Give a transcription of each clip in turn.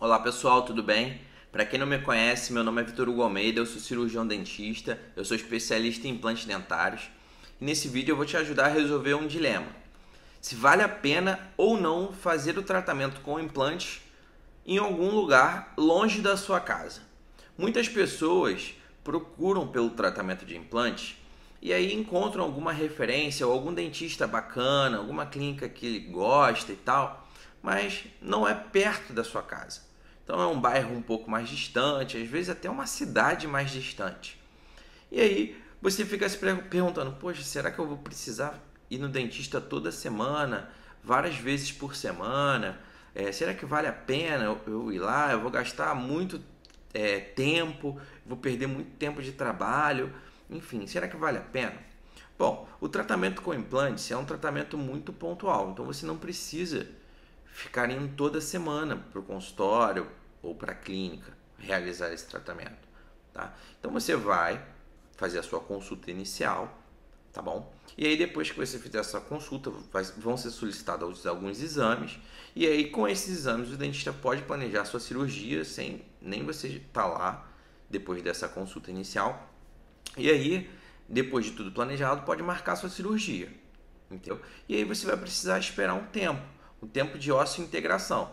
Olá pessoal, tudo bem? Para quem não me conhece, meu nome é Vitor Hugo Almeida, eu sou cirurgião dentista, eu sou especialista em implantes dentários e nesse vídeo eu vou te ajudar a resolver um dilema. Se vale a pena ou não fazer o tratamento com implantes em algum lugar longe da sua casa. Muitas pessoas procuram pelo tratamento de implantes e aí encontram alguma referência ou algum dentista bacana, alguma clínica que ele gosta e tal, mas não é perto da sua casa. Então é um bairro um pouco mais distante, às vezes até uma cidade mais distante. E aí você fica se perguntando: poxa, será que eu vou precisar ir no dentista toda semana, várias vezes por semana? É, será que vale a pena eu, ir lá? Eu vou gastar muito é, tempo, vou perder muito tempo de trabalho, enfim, será que vale a pena? Bom, o tratamento com implantes é um tratamento muito pontual, então você não precisa ficar indo toda semana para o consultório ou para a clínica realizar esse tratamento. Tá? Então você vai fazer a sua consulta inicial, tá bom? E aí depois que você fizer essa consulta, vai, vão ser solicitados alguns exames e aí com esses exames o dentista pode planejar sua cirurgia sem nem você estar tá lá depois dessa consulta inicial. E aí, depois de tudo planejado, pode marcar sua cirurgia, entendeu? E aí você vai precisar esperar um tempo o tempo de ósseo integração.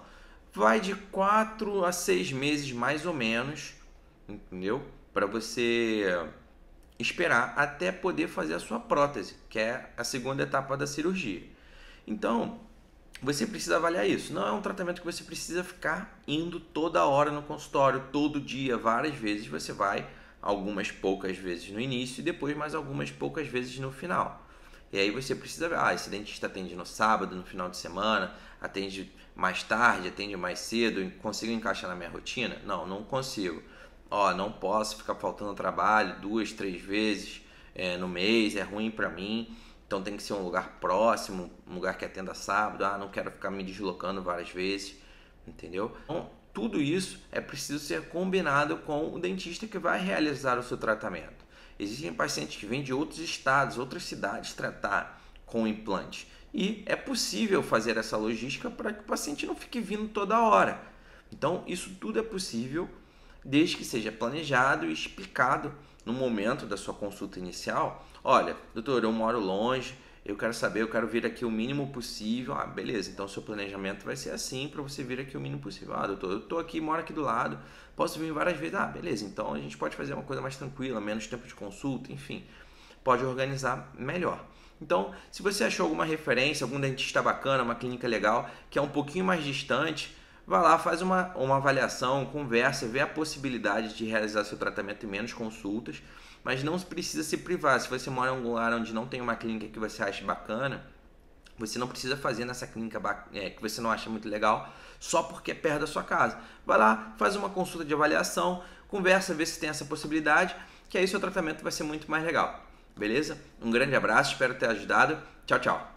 Vai de 4 a 6 meses mais ou menos, entendeu? Para você esperar até poder fazer a sua prótese, que é a segunda etapa da cirurgia. Então, você precisa avaliar isso. Não é um tratamento que você precisa ficar indo toda hora no consultório, todo dia, várias vezes. Você vai algumas poucas vezes no início e depois mais algumas poucas vezes no final. E aí você precisa ver, ah, esse dentista atende no sábado, no final de semana, atende mais tarde, atende mais cedo, consigo encaixar na minha rotina? Não, não consigo. Ó, não posso ficar faltando trabalho duas, três vezes é, no mês, é ruim para mim. Então tem que ser um lugar próximo, um lugar que atenda sábado. Ah, não quero ficar me deslocando várias vezes, entendeu? Então, tudo isso é preciso ser combinado com o dentista que vai realizar o seu tratamento. Existem pacientes que vêm de outros estados, outras cidades tratar com implante. E é possível fazer essa logística para que o paciente não fique vindo toda hora. Então, isso tudo é possível desde que seja planejado e explicado no momento da sua consulta inicial. Olha, doutor, eu moro longe, eu quero saber, eu quero vir aqui o mínimo possível. Ah, beleza, então seu planejamento vai ser assim para você vir aqui o mínimo possível. Ah, doutor, eu estou aqui, moro aqui do lado, posso vir várias vezes. Ah, beleza, então a gente pode fazer uma coisa mais tranquila, menos tempo de consulta, enfim, pode organizar melhor. Então, se você achou alguma referência, algum dentista bacana, uma clínica legal, que é um pouquinho mais distante, vá lá, faz uma, uma avaliação, conversa, vê a possibilidade de realizar seu tratamento em menos consultas mas não precisa se privar. Se você mora em um lugar onde não tem uma clínica que você acha bacana, você não precisa fazer nessa clínica é, que você não acha muito legal só porque é perto da sua casa. Vai lá, faz uma consulta de avaliação, conversa, vê se tem essa possibilidade, que aí seu tratamento vai ser muito mais legal. Beleza? Um grande abraço, espero ter ajudado. Tchau, tchau.